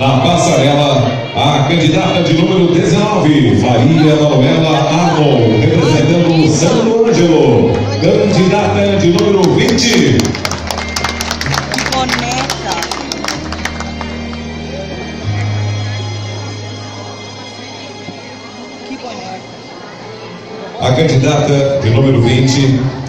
Na passarela, a candidata de número 19, Maria Manuela Arnold, representando Santo Ângelo. Candidata de número 20, Que a candidata de número 20 é